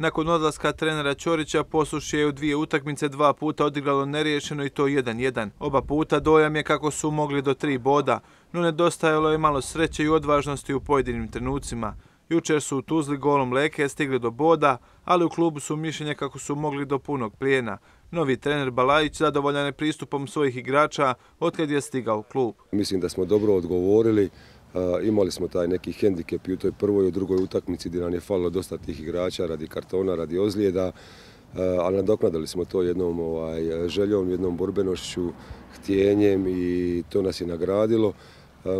Nakon odlaska trenera Ćorića Posuš je u dvije utakmice dva puta odigralo neriješeno i to 1-1. Oba puta dojam je kako su mogli do tri boda, no nedostajalo je malo sreće i odvažnosti u pojedinim trenucima. Jučer su u Tuzli golom Leke stigli do boda, ali u klubu su mišljenja kako su mogli do punog plijena. Novi trener Balajić zadovoljan je pristupom svojih igrača otkad je stigao klub. Mislim da smo dobro odgovorili, imali smo taj neki hendikep i u toj prvoj i u drugoj utakmici gdje nam je falilo dosta tih igrača radi kartona, radi ozljeda, ali nadoknadili smo to jednom ovaj, željom, jednom borbenošću, htjenjem i to nas je nagradilo.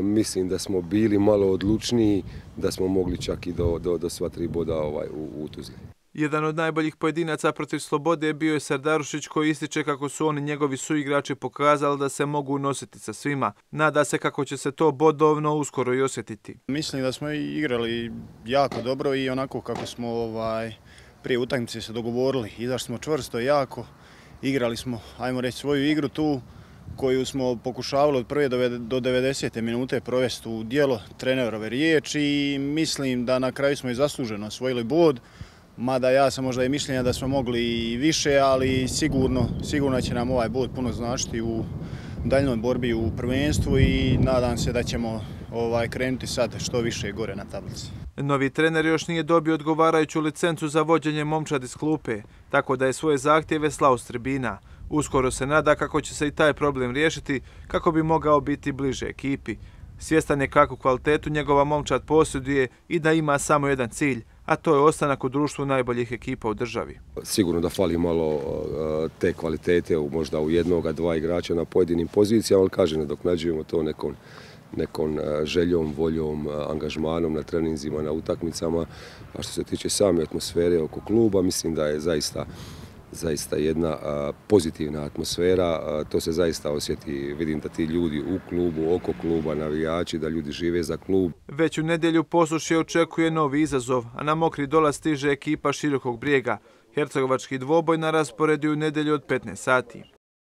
Mislim da smo bili malo odlučniji, da smo mogli čak i do, do, do sva tri boda ovaj, u, u Tuzli. Jedan od najboljih pojedinaca protiv Slobode bio je Sardarušić koji ističe kako su oni njegovi suigrači pokazali da se mogu nositi sa svima. Nada se kako će se to bodovno uskoro i osjetiti. Mislim da smo igrali jako dobro i onako kako smo ovaj, prije utakmice se dogovorili. Izašli smo čvrsto, jako, igrali smo, ajmo reći, svoju igru tu koju smo pokušavali od prve do 90. minute provesti u dijelo trenerove riječi i mislim da na kraju smo i zasluženo osvojili bod mada ja sam možda i mišljenja da smo mogli i više, ali sigurno, sigurno će nam ovaj bod puno značiti u daljnoj borbi u prvenstvu i nadam se da ćemo ovaj, krenuti sad što više gore na tablici. Novi trener još nije dobio odgovarajuću licencu za vođenje momčadi s klupe, tako da je svoje zahtjeve slao s tribina. Uskoro se nada kako će se i taj problem riješiti kako bi mogao biti bliže ekipi. Svjestan je kakvu kvalitetu njegova momčad posjeduje i da ima samo jedan cilj, a to je ostanak u društvu najboljih ekipa u državi. Sigurno da fali malo e, te kvalitete možda u jednoga, dva igrača na pojedinim pozicijama, ali kaže, nadoknađujemo to nekom, nekom e, željom, voljom, e, angažmanom na treninzima, na utakmicama. A što se tiče same atmosfere oko kluba, mislim da je zaista zaista jedna pozitivna atmosfera, to se zaista osjeti, vidim da ti ljudi u klubu, oko kluba, navijači, da ljudi žive za klub. Već u nedjelju posušje očekuje novi izazov, a na mokri dolaz stiže ekipa širokog brijega. Hercegovački dvoboj na rasporedu u nedjelju od 15 sati.